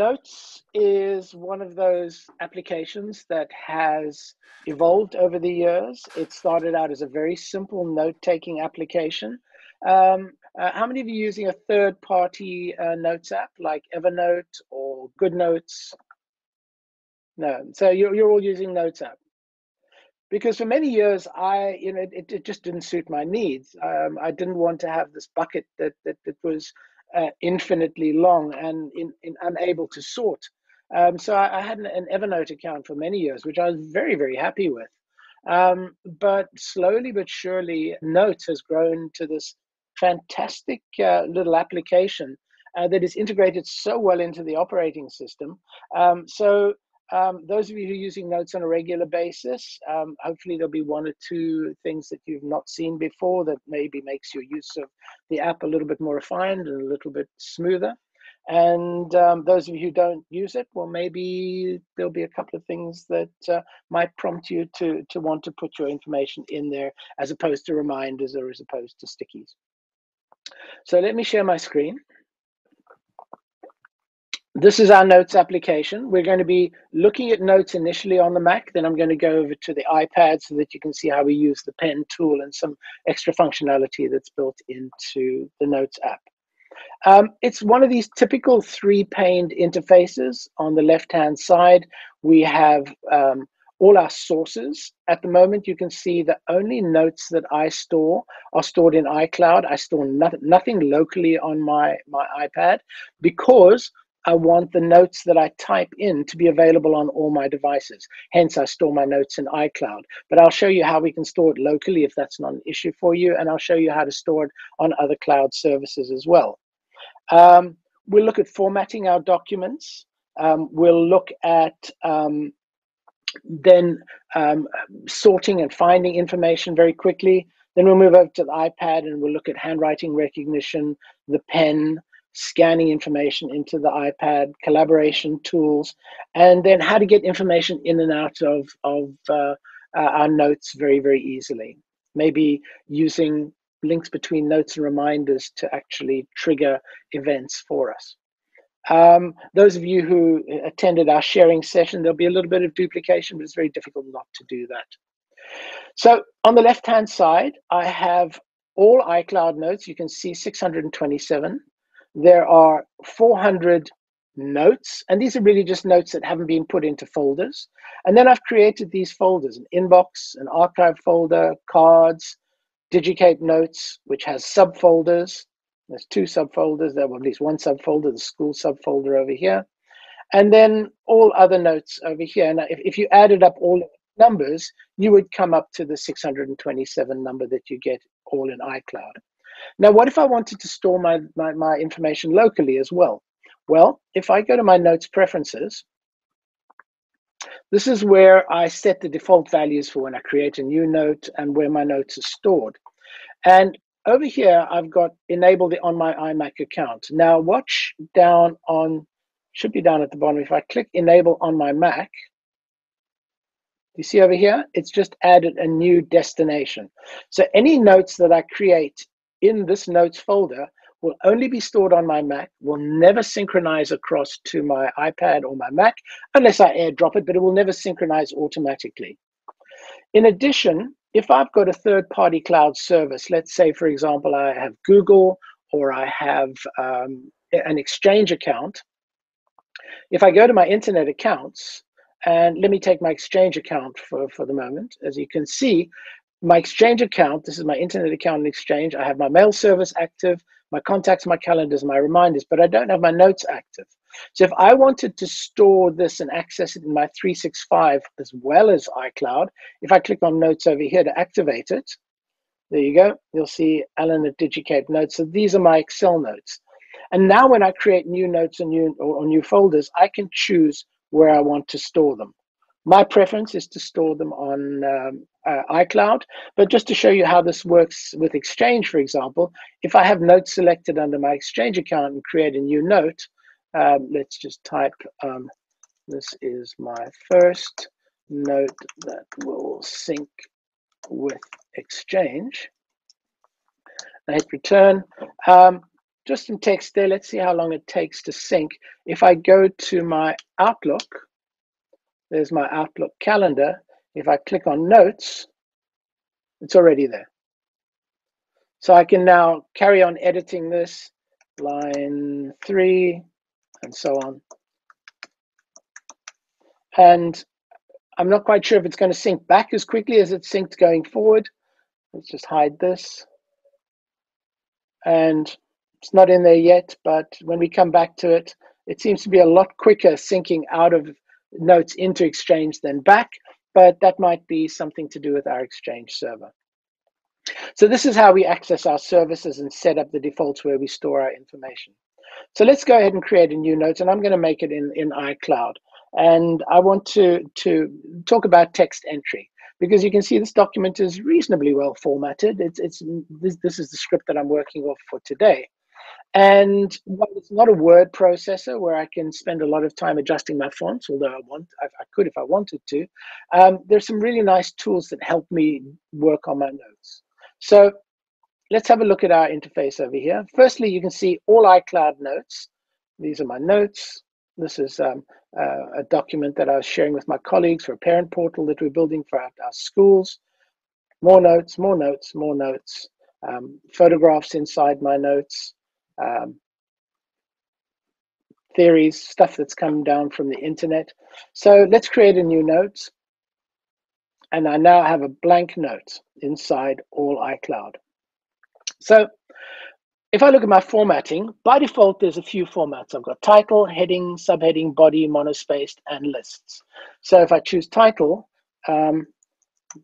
Notes is one of those applications that has evolved over the years. It started out as a very simple note taking application. Um, uh, how many of you using a third party uh, notes app like Evernote or GoodNotes? No, so you're, you're all using Notes app. Because for many years, I, you know, it, it just didn't suit my needs. Um, I didn't want to have this bucket that, that, that was uh, infinitely long and in, in unable to sort. Um, so I, I had an, an, Evernote account for many years, which I was very, very happy with. Um, but slowly but surely, Notes has grown to this fantastic uh, little application uh, that is integrated so well into the operating system. Um, so um, those of you who are using notes on a regular basis, um, hopefully there'll be one or two things that you've not seen before that maybe makes your use of the app a little bit more refined and a little bit smoother. And um, those of you who don't use it, well, maybe there'll be a couple of things that uh, might prompt you to, to want to put your information in there as opposed to reminders or as opposed to stickies. So let me share my screen. This is our notes application. We're going to be looking at notes initially on the Mac. Then I'm going to go over to the iPad so that you can see how we use the pen tool and some extra functionality that's built into the Notes app. Um, it's one of these typical three-paned interfaces. On the left-hand side, we have um, all our sources. At the moment, you can see the only notes that I store are stored in iCloud. I store nothing, nothing locally on my, my iPad because I want the notes that I type in to be available on all my devices. Hence, I store my notes in iCloud. But I'll show you how we can store it locally if that's not an issue for you, and I'll show you how to store it on other cloud services as well. Um, we'll look at formatting our documents. Um, we'll look at um, then um, sorting and finding information very quickly. Then we'll move over to the iPad and we'll look at handwriting recognition, the pen, scanning information into the iPad, collaboration tools, and then how to get information in and out of, of uh, uh, our notes very, very easily. Maybe using links between notes and reminders to actually trigger events for us. Um, those of you who attended our sharing session, there'll be a little bit of duplication, but it's very difficult not to do that. So on the left-hand side, I have all iCloud notes. You can see 627 there are 400 notes, and these are really just notes that haven't been put into folders. And then I've created these folders, an inbox, an archive folder, cards, Digicape notes, which has subfolders. There's two subfolders, there, well, at least one subfolder, the school subfolder over here. And then all other notes over here. Now, if, if you added up all numbers, you would come up to the 627 number that you get all in iCloud. Now, what if I wanted to store my, my, my information locally as well? Well, if I go to my notes preferences, this is where I set the default values for when I create a new note and where my notes are stored. And over here, I've got enable the on my iMac account. Now watch down on, should be down at the bottom. If I click enable on my Mac, you see over here, it's just added a new destination. So any notes that I create in this notes folder will only be stored on my Mac, will never synchronize across to my iPad or my Mac unless I airdrop it, but it will never synchronize automatically. In addition, if I've got a third party cloud service, let's say, for example, I have Google or I have um, an Exchange account, if I go to my internet accounts, and let me take my Exchange account for, for the moment, as you can see, my Exchange account, this is my internet account in Exchange. I have my mail service active, my contacts, my calendars, my reminders, but I don't have my notes active. So if I wanted to store this and access it in my 365 as well as iCloud, if I click on notes over here to activate it, there you go. You'll see Alan at Digicape notes. So these are my Excel notes. And now when I create new notes and new, or new folders, I can choose where I want to store them. My preference is to store them on um, uh, iCloud, but just to show you how this works with Exchange, for example, if I have notes selected under my Exchange account and create a new note, um, let's just type, um, this is my first note that will sync with Exchange. I hit return. Um, just some text there. Let's see how long it takes to sync. If I go to my Outlook, there's my Outlook calendar. If I click on notes, it's already there. So I can now carry on editing this, line three, and so on. And I'm not quite sure if it's going to sync back as quickly as it's synced going forward. Let's just hide this. And it's not in there yet, but when we come back to it, it seems to be a lot quicker syncing out of notes into Exchange than back, but that might be something to do with our Exchange server. So this is how we access our services and set up the defaults where we store our information. So let's go ahead and create a new note, and I'm going to make it in, in iCloud. And I want to, to talk about text entry because you can see this document is reasonably well formatted. It's, it's, this, this is the script that I'm working off for today. And while it's not a word processor where I can spend a lot of time adjusting my fonts, although I want, I, I could if I wanted to, um, there's some really nice tools that help me work on my notes. So let's have a look at our interface over here. Firstly, you can see all iCloud notes. These are my notes. This is um, uh, a document that I was sharing with my colleagues for a parent portal that we're building for our, our schools. More notes, more notes, more notes. Um, photographs inside my notes. Um, theories, stuff that's come down from the internet. So let's create a new note and I now have a blank note inside all iCloud. So if I look at my formatting, by default, there's a few formats. I've got title, heading, subheading, body, monospaced, and lists. So if I choose title, um,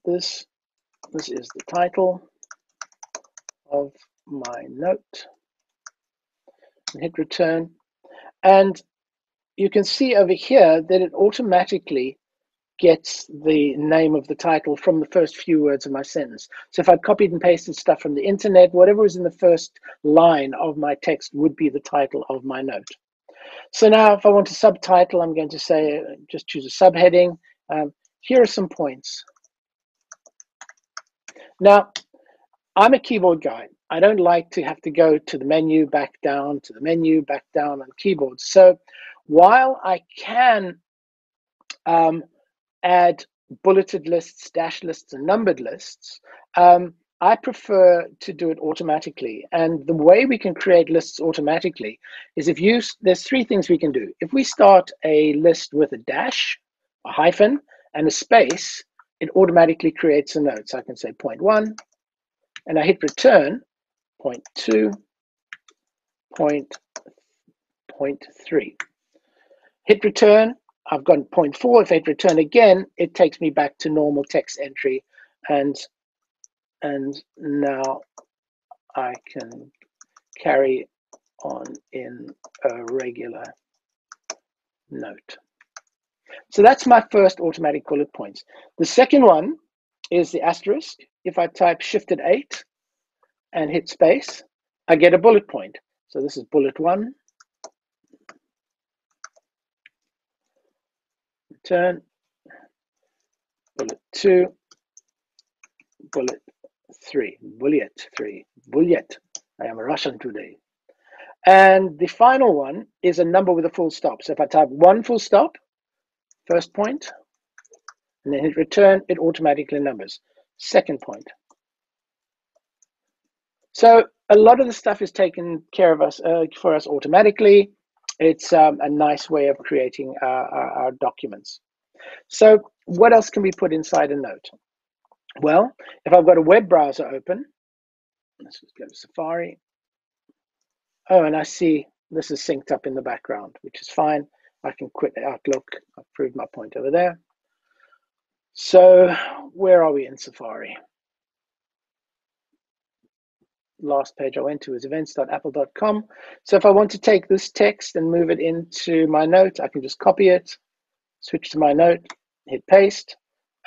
this, this is the title of my note. And hit return. And you can see over here that it automatically gets the name of the title from the first few words of my sentence. So if I'd copied and pasted stuff from the internet, whatever was in the first line of my text would be the title of my note. So now if I want to subtitle, I'm going to say, just choose a subheading. Um, here are some points. Now, I'm a keyboard guy. I don't like to have to go to the menu, back down, to the menu, back down on keyboards. So while I can um, add bulleted lists, dash lists, and numbered lists, um, I prefer to do it automatically. And the way we can create lists automatically is if you, there's three things we can do. If we start a list with a dash, a hyphen, and a space, it automatically creates a note. So I can say point one, and I hit return, point two, point, point three. Hit return, I've gone four. If I hit return again, it takes me back to normal text entry. And, and now I can carry on in a regular note. So that's my first automatic bullet points. The second one is the asterisk. If I type shifted eight and hit space, I get a bullet point. So this is bullet one, Return bullet two, bullet three, bullet three, bullet. I am a Russian today. And the final one is a number with a full stop. So if I type one full stop, first point, and then hit return, it automatically numbers. Second point. So a lot of the stuff is taken care of us uh, for us automatically it's um, a nice way of creating uh, our, our, documents. So what else can we put inside a note? Well, if I've got a web browser open, let's just go to Safari. Oh, and I see this is synced up in the background, which is fine. I can quit Outlook. I've proved my point over there. So where are we in Safari? Last page I went to is events.apple.com. So if I want to take this text and move it into my note, I can just copy it, switch to my note, hit paste,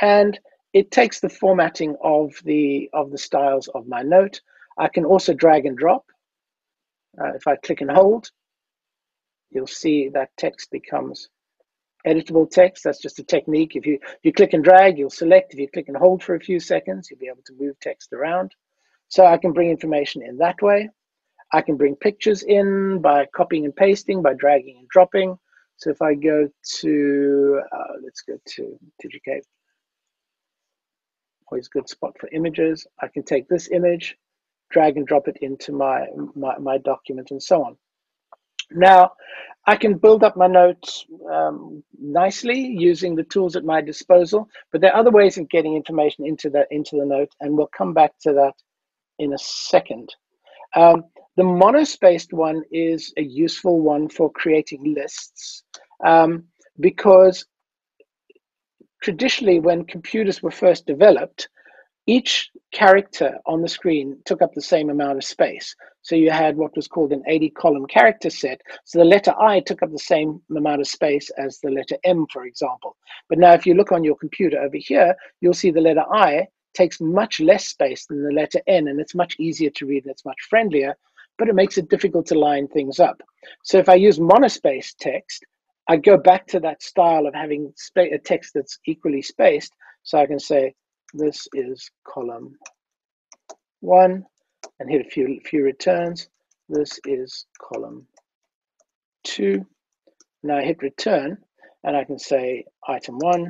and it takes the formatting of the of the styles of my note. I can also drag and drop. Uh, if I click and hold, you'll see that text becomes editable text. That's just a technique. If you, if you click and drag, you'll select. If you click and hold for a few seconds, you'll be able to move text around. So I can bring information in that way. I can bring pictures in by copying and pasting, by dragging and dropping. So if I go to, uh, let's go to Digicape, always a good spot for images. I can take this image, drag and drop it into my, my, my document and so on. Now, I can build up my notes um, nicely using the tools at my disposal, but there are other ways of getting information into the, into the note, and we'll come back to that in a second. Um, the monospaced one is a useful one for creating lists um, because traditionally when computers were first developed, each character on the screen took up the same amount of space. So you had what was called an 80 column character set. So the letter I took up the same amount of space as the letter M, for example. But now if you look on your computer over here, you'll see the letter I takes much less space than the letter N, and it's much easier to read and it's much friendlier, but it makes it difficult to line things up. So if I use monospaced text, I go back to that style of having a text that's equally spaced. So I can say this is column one and hit a few, few returns. This is column two. Now I hit return and I can say item one,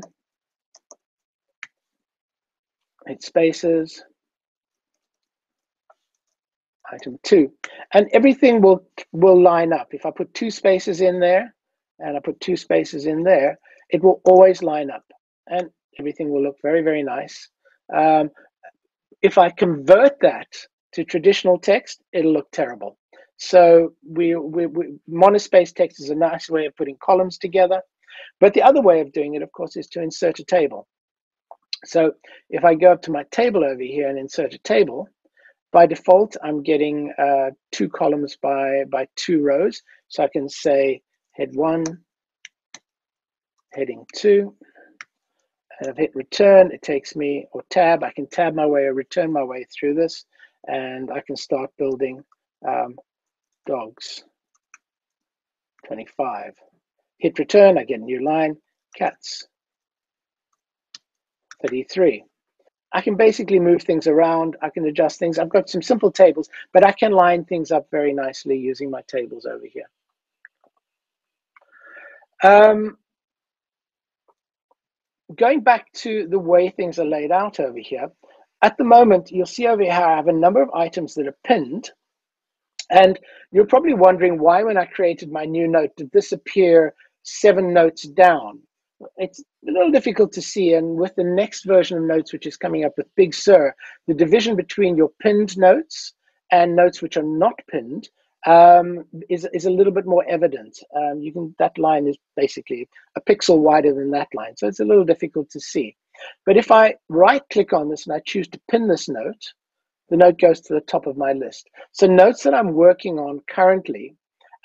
hit spaces, item two, and everything will, will line up. If I put two spaces in there and I put two spaces in there, it will always line up. And everything will look very, very nice. Um, if I convert that to traditional text, it'll look terrible. So we, we, we monospaced text is a nice way of putting columns together. But the other way of doing it, of course, is to insert a table. So if I go up to my table over here and insert a table, by default, I'm getting uh, two columns by, by two rows. So I can say head one, heading two, and I've hit return, it takes me, or tab, I can tab my way or return my way through this, and I can start building um, dogs. 25. Hit return, I get a new line, cats. 33. I can basically move things around, I can adjust things. I've got some simple tables, but I can line things up very nicely using my tables over here. Um, going back to the way things are laid out over here, at the moment, you'll see over here, I have a number of items that are pinned. And you're probably wondering why, when I created my new note, did this appear seven notes down? It's a little difficult to see. And with the next version of notes, which is coming up with Big Sur, the division between your pinned notes and notes which are not pinned um, is, is a little bit more evident. Um, you can that line is basically a pixel wider than that line, so it's a little difficult to see. But if I right click on this and I choose to pin this note, the note goes to the top of my list. So notes that I'm working on currently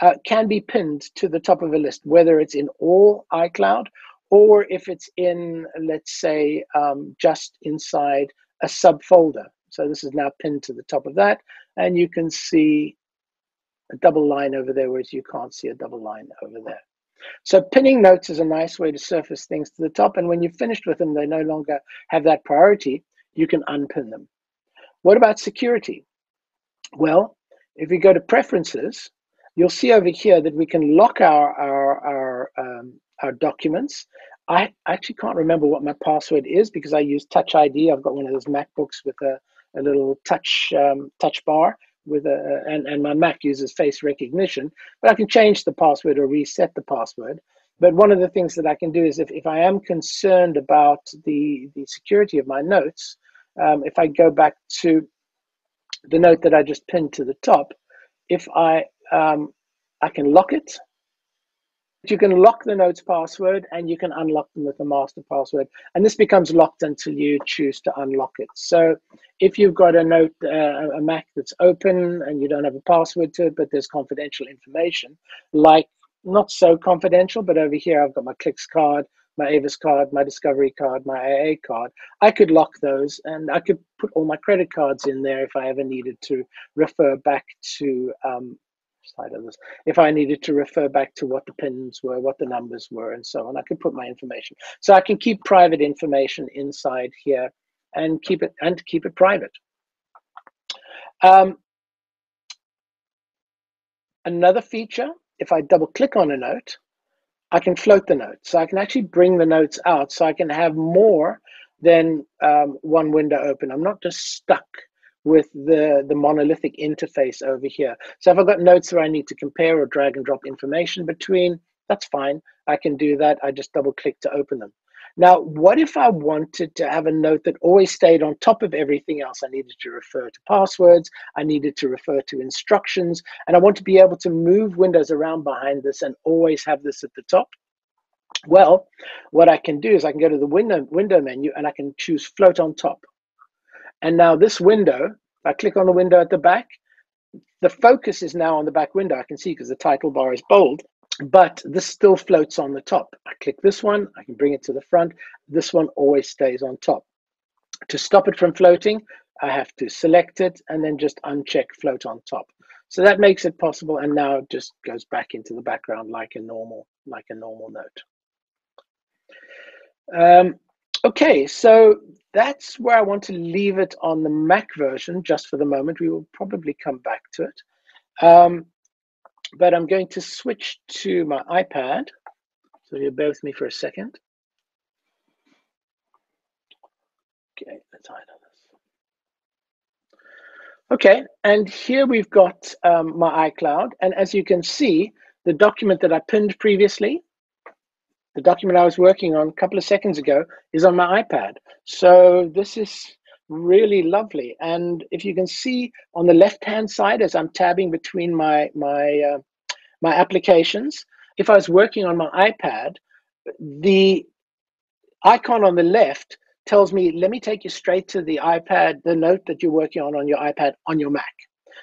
uh, can be pinned to the top of a list, whether it's in all iCloud or if it's in, let's say, um, just inside a subfolder. So this is now pinned to the top of that, and you can see a double line over there, whereas you can't see a double line over there. So pinning notes is a nice way to surface things to the top. And when you've finished with them, they no longer have that priority. You can unpin them. What about security? Well, if we go to preferences, you'll see over here that we can lock our, our, our, um, our documents. I actually can't remember what my password is because I use Touch ID. I've got one of those MacBooks with a, a little touch um, touch bar with a and, and my Mac uses face recognition, but I can change the password or reset the password. But one of the things that I can do is if, if I am concerned about the, the security of my notes, um, if I go back to the note that I just pinned to the top, if I um, I can lock it you can lock the notes password and you can unlock them with a master password. And this becomes locked until you choose to unlock it. So if you've got a note, uh, a Mac that's open and you don't have a password to it, but there's confidential information, like not so confidential, but over here I've got my Clicks card, my Avis card, my Discovery card, my AA card. I could lock those and I could put all my credit cards in there if I ever needed to refer back to um, side of this. If I needed to refer back to what the pins were, what the numbers were, and so on, I could put my information. So I can keep private information inside here and keep it and keep it private. Um, another feature, if I double click on a note, I can float the note. So I can actually bring the notes out so I can have more than um, one window open. I'm not just stuck with the, the monolithic interface over here. So if I've got notes where I need to compare or drag and drop information between, that's fine. I can do that. I just double click to open them. Now, what if I wanted to have a note that always stayed on top of everything else? I needed to refer to passwords, I needed to refer to instructions, and I want to be able to move windows around behind this and always have this at the top. Well, what I can do is I can go to the window, window menu and I can choose float on top. And now this window, I click on the window at the back, the focus is now on the back window. I can see because the title bar is bold but this still floats on the top. I click this one, I can bring it to the front. This one always stays on top. To stop it from floating, I have to select it and then just uncheck float on top. So that makes it possible and now it just goes back into the background like a normal, like a normal note. Um, okay, so that's where I want to leave it on the Mac version just for the moment. We will probably come back to it. Um, but I'm going to switch to my iPad. So you bear with me for a second. Okay, let's hide on this. Okay, and here we've got um, my iCloud. And as you can see, the document that I pinned previously, the document I was working on a couple of seconds ago, is on my iPad. So this is really lovely. And if you can see on the left-hand side, as I'm tabbing between my, my, uh, my applications, if I was working on my iPad, the icon on the left tells me, let me take you straight to the iPad, the note that you're working on on your iPad on your Mac.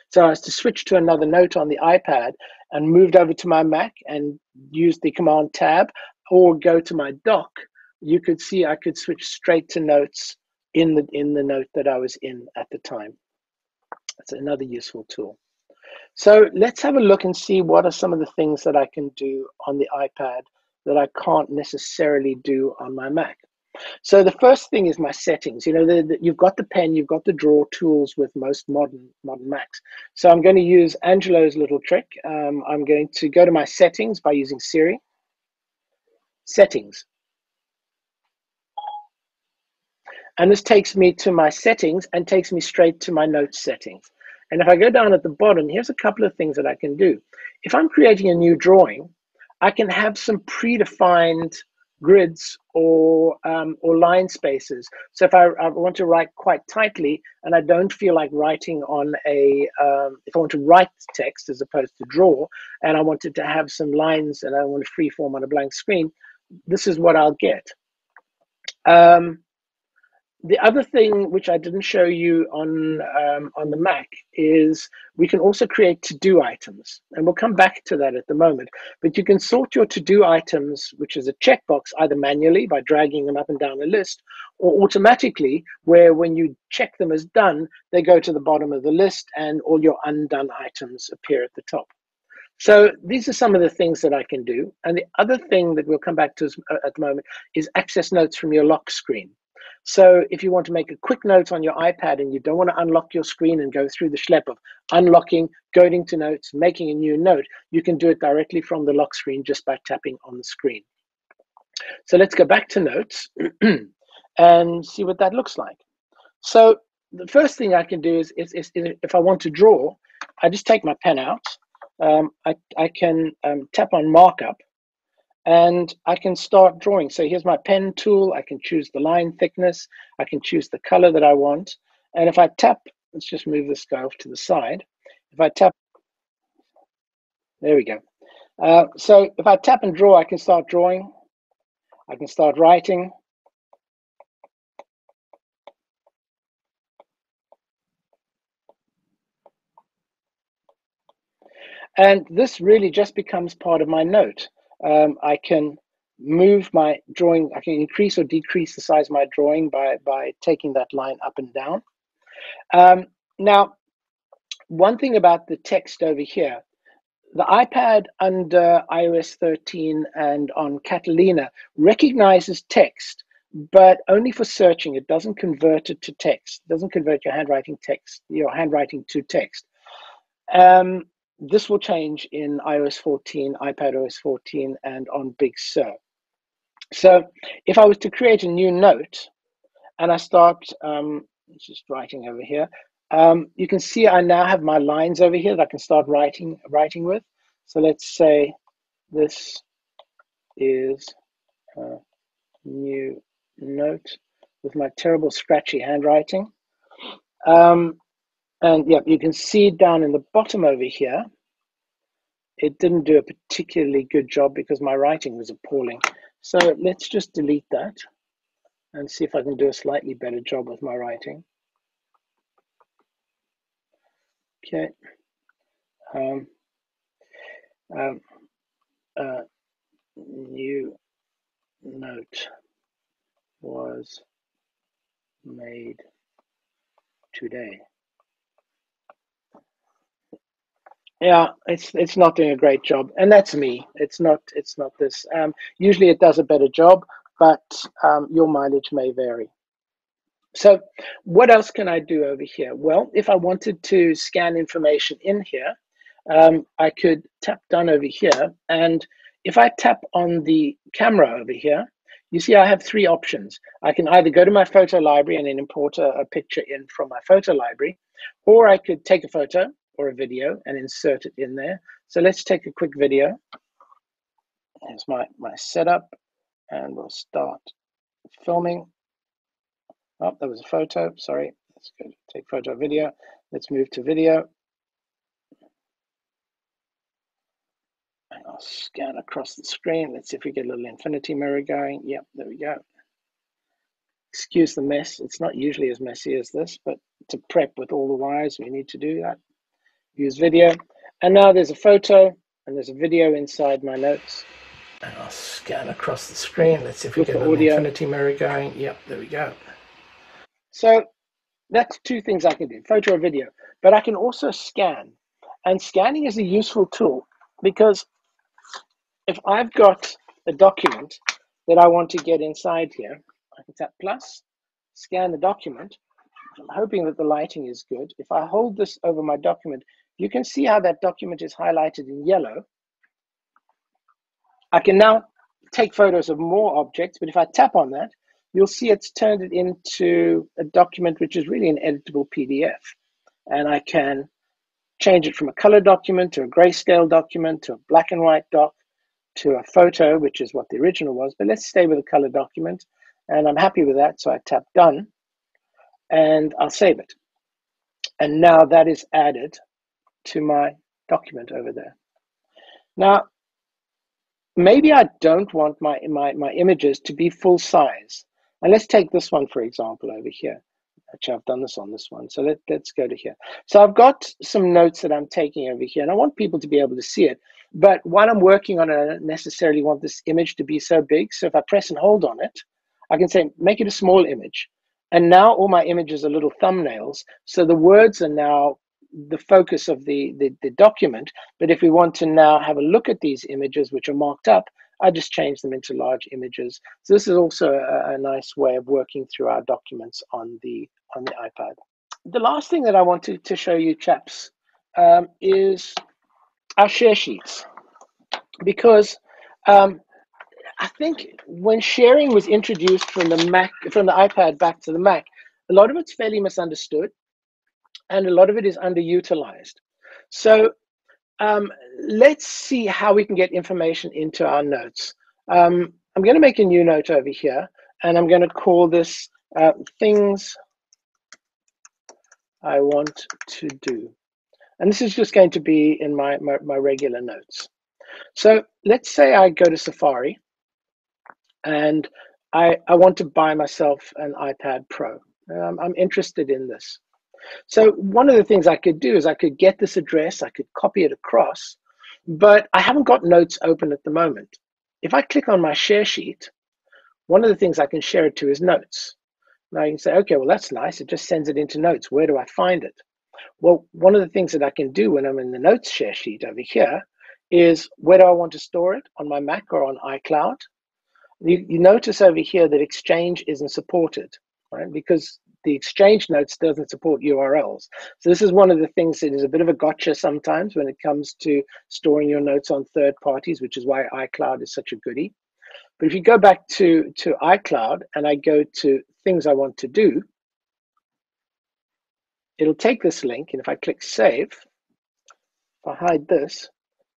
So I was to switch to another note on the iPad and moved over to my Mac and use the command tab or go to my dock, you could see I could switch straight to notes in the in the note that I was in at the time. That's another useful tool. So let's have a look and see what are some of the things that I can do on the iPad that I can't necessarily do on my Mac. So the first thing is my settings. You know, the, the, you've got the pen, you've got the draw tools with most modern modern Macs. So I'm going to use Angelo's little trick. Um, I'm going to go to my settings by using Siri. Settings. And this takes me to my settings and takes me straight to my notes settings. And if I go down at the bottom, here's a couple of things that I can do. If I'm creating a new drawing, I can have some predefined grids or um, or line spaces. So if I, I, want to write quite tightly and I don't feel like writing on a, um, if I want to write text as opposed to draw, and I wanted to have some lines and I want to freeform on a blank screen, this is what I'll get. Um, the other thing which I didn't show you on um, on the Mac is we can also create to-do items, and we'll come back to that at the moment. But you can sort your to-do items, which is a checkbox, either manually by dragging them up and down a list, or automatically, where when you check them as done, they go to the bottom of the list, and all your undone items appear at the top. So these are some of the things that I can do. And the other thing that we'll come back to uh, at the moment is access notes from your lock screen. So if you want to make a quick note on your iPad and you don't want to unlock your screen and go through the schlep of unlocking, going to notes, making a new note, you can do it directly from the lock screen just by tapping on the screen. So let's go back to notes and see what that looks like. So the first thing I can do is, is, is, is if I want to draw, I just take my pen out. Um, I, I can um, tap on markup and I can start drawing. So here's my pen tool. I can choose the line thickness. I can choose the color that I want. And if I tap, let's just move this guy off to the side. If I tap, there we go. Uh, so if I tap and draw, I can start drawing. I can start writing. And this really just becomes part of my note um, I can move my drawing, I can increase or decrease the size of my drawing by, by taking that line up and down. Um, now, one thing about the text over here, the iPad under iOS 13 and on Catalina recognizes text, but only for searching. It doesn't convert it to text. It doesn't convert your handwriting text, your handwriting to text. Um, this will change in iOS 14, iPad OS 14, and on Big Sur. So if I was to create a new note and I start um, just writing over here, um, you can see I now have my lines over here that I can start writing writing with. So let's say this is a new note with my terrible scratchy handwriting. Um, and yeah, you can see down in the bottom over here, it didn't do a particularly good job because my writing was appalling. So let's just delete that and see if I can do a slightly better job with my writing. Okay. Um, um, uh, new note was made today. Yeah, it's it's not doing a great job, and that's me. It's not it's not this. Um, usually, it does a better job, but um, your mileage may vary. So, what else can I do over here? Well, if I wanted to scan information in here, um, I could tap down over here, and if I tap on the camera over here, you see I have three options. I can either go to my photo library and then import a, a picture in from my photo library, or I could take a photo or a video and insert it in there. So let's take a quick video. Here's my, my setup and we'll start filming. Oh, that was a photo, sorry. Let's go take photo video. Let's move to video. And I'll scan across the screen. Let's see if we get a little infinity mirror going. Yep, there we go. Excuse the mess. It's not usually as messy as this, but to prep with all the wires, we need to do that use video. And now there's a photo and there's a video inside my notes. And I'll scan across the screen. Let's see if we get an audio. infinity mirror going. Yep, there we go. So that's two things I can do, photo or video. But I can also scan. And scanning is a useful tool because if I've got a document that I want to get inside here, I can tap plus, scan the document. I'm hoping that the lighting is good. If I hold this over my document, you can see how that document is highlighted in yellow. I can now take photos of more objects, but if I tap on that, you'll see it's turned it into a document which is really an editable PDF. And I can change it from a color document to a grayscale document to a black and white doc to a photo, which is what the original was. But let's stay with a color document. And I'm happy with that. So I tap done and I'll save it. And now that is added to my document over there. Now, maybe I don't want my, my, my images to be full size. And let's take this one, for example, over here. Actually, I've done this on this one. So let, let's go to here. So I've got some notes that I'm taking over here, and I want people to be able to see it. But while I'm working on it, I don't necessarily want this image to be so big. So if I press and hold on it, I can say, make it a small image. And now all my images are little thumbnails. So the words are now the focus of the, the, the, document. But if we want to now have a look at these images, which are marked up, I just change them into large images. So this is also a, a nice way of working through our documents on the, on the iPad. The last thing that I wanted to show you, chaps, um, is our share sheets. Because um, I think when sharing was introduced from the Mac, from the iPad back to the Mac, a lot of it's fairly misunderstood and a lot of it is underutilized. So um, let's see how we can get information into our notes. Um, I'm going to make a new note over here, and I'm going to call this uh, things I want to do. And this is just going to be in my, my, my regular notes. So let's say I go to Safari and I, I want to buy myself an iPad Pro. Um, I'm interested in this. So one of the things I could do is I could get this address, I could copy it across, but I haven't got notes open at the moment. If I click on my share sheet, one of the things I can share it to is notes. Now you can say, okay, well, that's nice. It just sends it into notes. Where do I find it? Well, one of the things that I can do when I'm in the notes share sheet over here is where do I want to store it on my Mac or on iCloud? You, you notice over here that Exchange isn't supported, right? Because the exchange notes doesn't support URLs. So this is one of the things that is a bit of a gotcha sometimes when it comes to storing your notes on third parties, which is why iCloud is such a goodie. But if you go back to, to iCloud and I go to things I want to do, it'll take this link. And if I click save, if I hide this,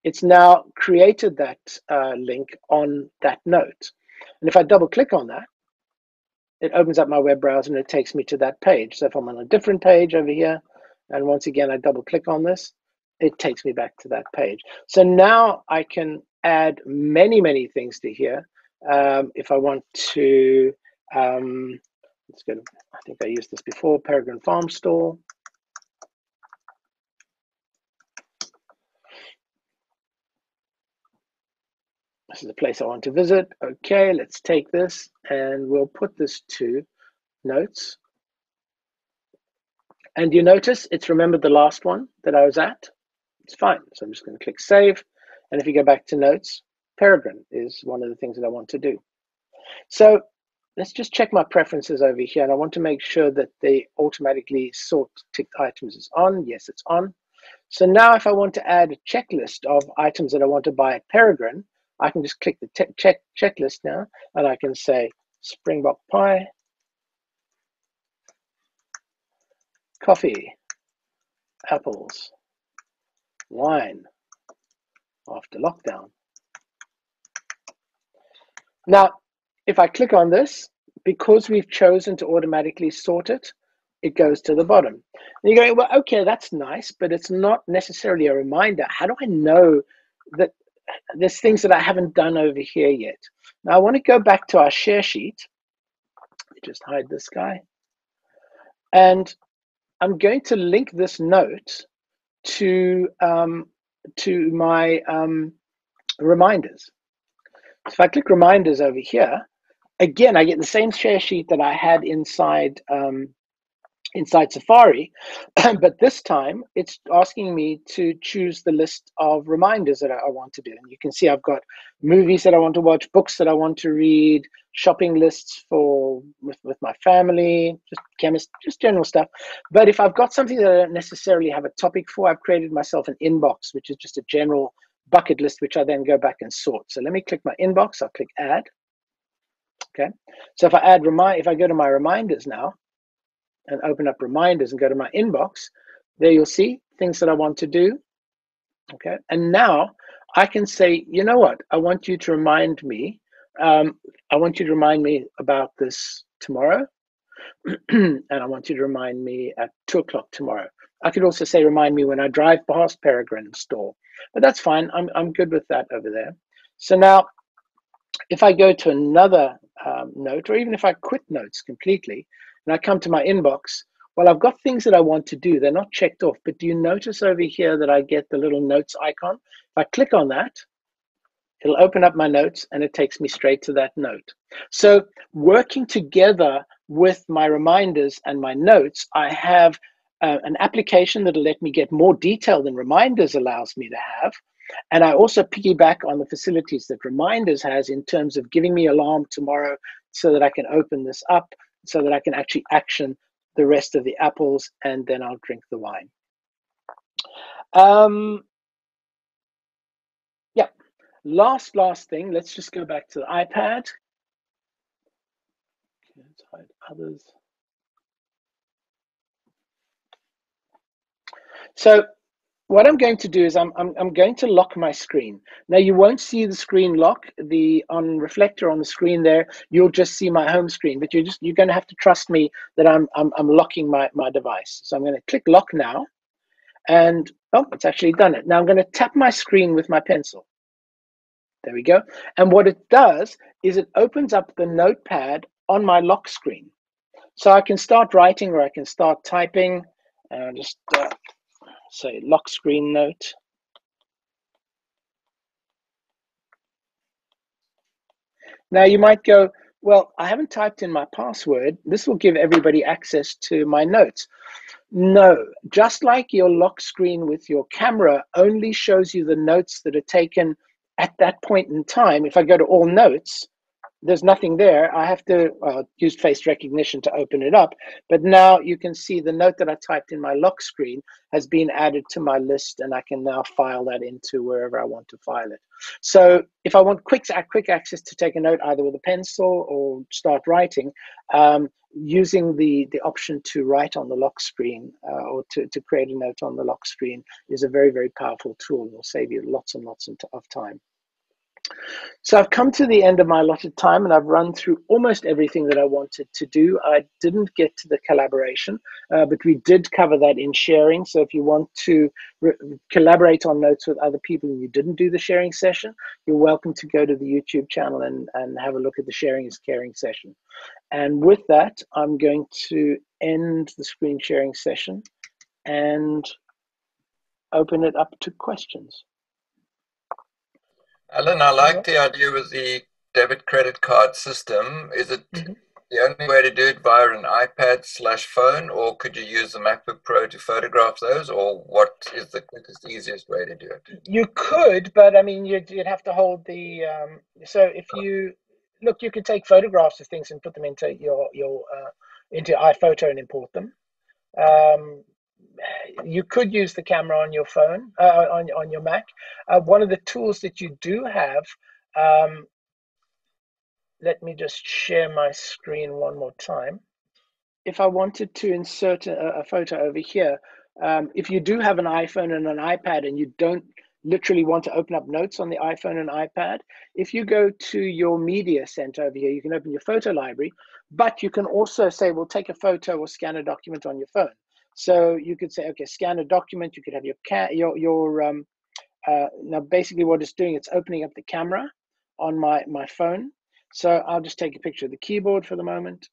it's now created that uh, link on that note. And if I double click on that, it opens up my web browser and it takes me to that page. So if I'm on a different page over here, and once again, I double click on this, it takes me back to that page. So now I can add many, many things to here. Um, if I want to, um, let's go, I think I used this before, Peregrine Farm Store. This is a place I want to visit. Okay, let's take this and we'll put this to notes. And you notice it's remembered the last one that I was at. It's fine. So I'm just going to click save. And if you go back to notes, Peregrine is one of the things that I want to do. So let's just check my preferences over here. And I want to make sure that they automatically sort ticked items is on. Yes, it's on. So now if I want to add a checklist of items that I want to buy at Peregrine, I can just click the check checklist now and I can say Springbok pie, coffee, apples, wine after lockdown. Now, if I click on this, because we've chosen to automatically sort it, it goes to the bottom. And you go, well, okay, that's nice, but it's not necessarily a reminder. How do I know that there's things that I haven't done over here yet. Now I want to go back to our share sheet. Just hide this guy. And I'm going to link this note to um, to my um, reminders. So if I click reminders over here, again, I get the same share sheet that I had inside um, inside Safari, but this time it's asking me to choose the list of reminders that I, want to do. And you can see I've got movies that I want to watch, books that I want to read, shopping lists for with, with my family, just chemist, just general stuff. But if I've got something that I don't necessarily have a topic for, I've created myself an inbox, which is just a general bucket list, which I then go back and sort. So let me click my inbox, I'll click add. Okay, so if I add remind, if I go to my reminders now, and open up reminders and go to my inbox, there you'll see things that I want to do. Okay. And now I can say, you know what? I want you to remind me. Um, I want you to remind me about this tomorrow. and I want you to remind me at two o'clock tomorrow. I could also say, remind me when I drive past Peregrine's store, but that's fine. I'm, I'm good with that over there. So now if I go to another um, note, or even if I quit notes completely, and I come to my inbox, well, I've got things that I want to do. They're not checked off, but do you notice over here that I get the little notes icon? If I click on that, it'll open up my notes and it takes me straight to that note. So working together with my reminders and my notes, I have uh, an application that'll let me get more detail than reminders allows me to have. And I also piggyback on the facilities that reminders has in terms of giving me alarm tomorrow so that I can open this up so that I can actually action the rest of the apples and then I'll drink the wine. Um, yeah, last, last thing, let's just go back to the iPad. Let's hide others. So what I'm going to do is I'm, I'm, I'm, going to lock my screen. Now you won't see the screen lock the on reflector on the screen there. You'll just see my home screen, but you're just you're going to have to trust me that I'm I'm, I'm locking my, my device. So I'm going to click lock now, and oh, it's actually done it. Now I'm going to tap my screen with my pencil. There we go. And what it does is it opens up the notepad on my lock screen. So I can start writing or I can start typing. Uh, just uh, say lock screen note. Now you might go, well, I haven't typed in my password. This will give everybody access to my notes. No, just like your lock screen with your camera only shows you the notes that are taken at that point in time. If I go to all notes, there's nothing there. I have to well, use face recognition to open it up. But now you can see the note that I typed in my lock screen has been added to my list and I can now file that into wherever I want to file it. So if I want quick, quick access to take a note either with a pencil or start writing, um, using the, the option to write on the lock screen uh, or to, to create a note on the lock screen is a very, very powerful tool and will save you lots and lots of time. So I've come to the end of my allotted time and I've run through almost everything that I wanted to do. I didn't get to the collaboration, uh, but we did cover that in sharing. So if you want to collaborate on notes with other people and you didn't do the sharing session, you're welcome to go to the YouTube channel and, and have a look at the sharing is caring session. And with that, I'm going to end the screen sharing session and open it up to questions. Alan, I like the idea with the debit credit card system. Is it mm-hmm. the only way to do it via an iPad slash phone, or could you use the MacBook Pro to photograph those, or what is the quickest, easiest way to do it? You could, but I mean, you'd, you'd have to hold the. Um, so if you look, you could take photographs of things and put them into your your uh, into iPhoto and import them. Um, you could use the camera on your phone, uh, on, on your Mac. Uh, one of the tools that you do have, um, let me just share my screen one more time. If I wanted to insert a, a photo over here, um, if you do have an iPhone and an iPad and you don't literally want to open up notes on the iPhone and iPad, if you go to your media center over here, you can open your photo library, but you can also say, well, take a photo or scan a document on your phone. So you could say, okay, scan a document. You could have your cat, your your um, uh, now basically what it's doing, it's opening up the camera on my my phone. So I'll just take a picture of the keyboard for the moment.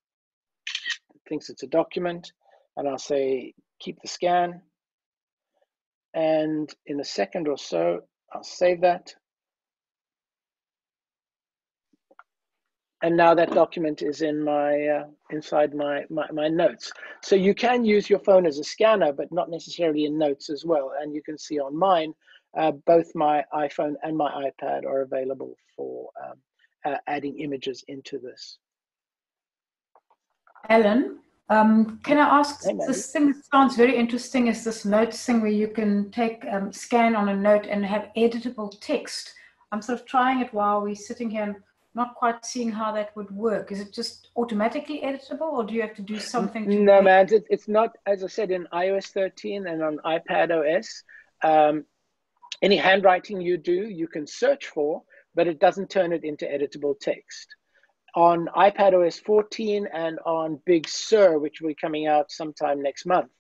It thinks it's a document, and I'll say keep the scan. And in a second or so, I'll save that. And now that document is in my uh, inside my, my, my notes. So you can use your phone as a scanner but not necessarily in notes as well. And you can see on mine uh, both my iphone and my ipad are available for um, uh, adding images into this. Alan, um, can I ask hey, this thing that sounds very interesting is this notes thing where you can take um, scan on a note and have editable text. I'm sort of trying it while we're sitting here and not quite seeing how that would work. Is it just automatically editable, or do you have to do something? To no, man, it, it's not. As I said, in iOS 13 and on iPad OS, um, any handwriting you do, you can search for, but it doesn't turn it into editable text. On iPad OS 14 and on Big Sur, which will be coming out sometime next month,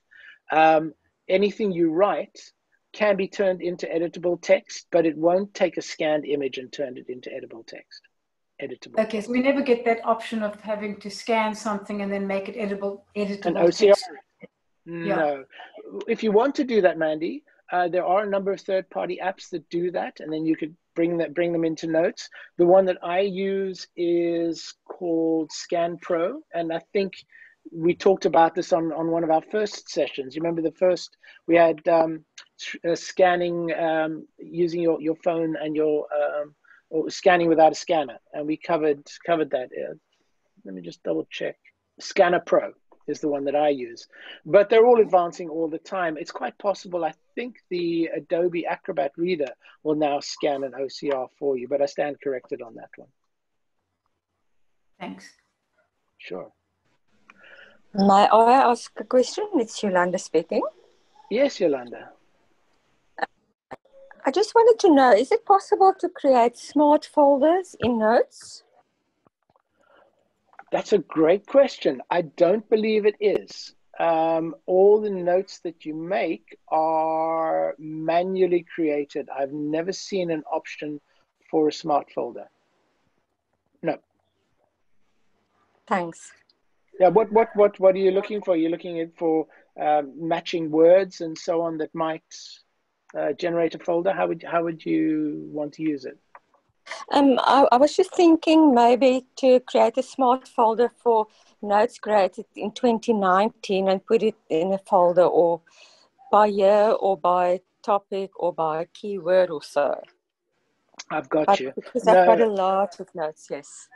um, anything you write can be turned into editable text, but it won't take a scanned image and turn it into editable text editable. Okay, so we never get that option of having to scan something and then make it editable, editable. An OCR? No. Yeah. If you want to do that, Mandy, uh, there are a number of third-party apps that do that, and then you could bring that bring them into Notes. The one that I use is called Scan Pro, and I think we talked about this on, on one of our first sessions. You remember the first we had um, uh, scanning um, using your, your phone and your um, or scanning without a scanner, and we covered covered that. Let me just double check. Scanner Pro is the one that I use, but they're all advancing all the time. It's quite possible. I think the Adobe Acrobat Reader will now scan an OCR for you, but I stand corrected on that one. Thanks. Sure. May I ask a question? It's Yolanda speaking. Yes, Yolanda. I just wanted to know is it possible to create smart folders in Notes? That's a great question. I don't believe it is. Um, all the notes that you make are manually created. I've never seen an option for a smart folder. No. Thanks. Yeah. What what what what are you looking for? You're looking for um, matching words and so on that might uh, generate a folder, how would how would you want to use it? Um, I, I, was just thinking maybe to create a smart folder for notes created in 2019 and put it in a folder or by year or by topic or by keyword or so. I've got but you. Because no. I've got a lot of notes, yes.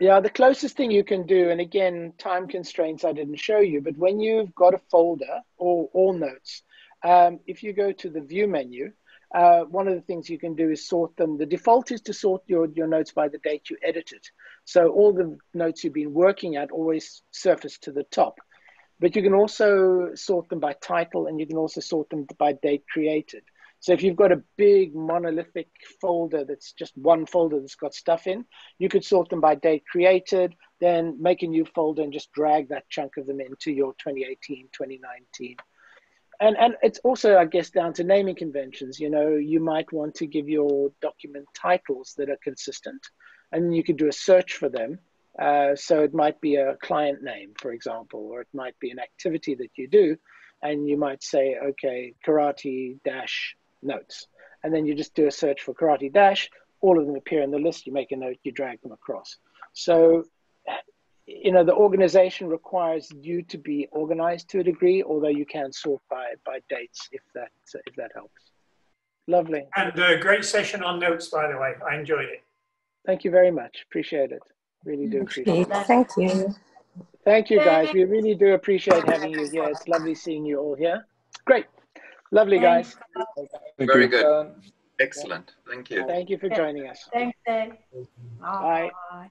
Yeah, the closest thing you can do, and again, time constraints I didn't show you, but when you've got a folder or all notes, um, if you go to the view menu, uh, one of the things you can do is sort them. The default is to sort your, your notes by the date you edited. So all the notes you've been working at always surface to the top. But you can also sort them by title and you can also sort them by date created. So if you've got a big monolithic folder that's just one folder that's got stuff in, you could sort them by date created, then make a new folder and just drag that chunk of them into your 2018, 2019. And, and it's also, I guess, down to naming conventions. You know, you might want to give your document titles that are consistent, and you could do a search for them. Uh, so it might be a client name, for example, or it might be an activity that you do, and you might say, okay, karate dash notes. And then you just do a search for Karate Dash. All of them appear in the list. You make a note, you drag them across. So, you know, the organization requires you to be organized to a degree, although you can sort by, by dates if that, if that helps. Lovely. And a great session on notes, by the way. I enjoyed it. Thank you very much. Appreciate it. Really do appreciate it. Thank you. Thank you, guys. We really do appreciate having you here. It's lovely seeing you all here. Great. Lovely, guys. Thank Very you. good. Excellent. Thank you. Thank you for joining us. Thanks, Dave. Bye. Bye.